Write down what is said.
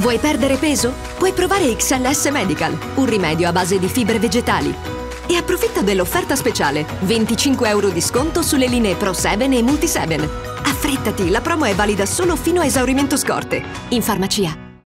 Vuoi perdere peso? Puoi provare XLS Medical, un rimedio a base di fibre vegetali. E approfitta dell'offerta speciale, 25 euro di sconto sulle linee Pro 7 e Multi 7. Affrettati, la promo è valida solo fino a esaurimento scorte. In farmacia.